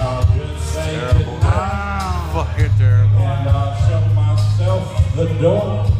I'll say terrible. Fucking terrible. I'll myself the door.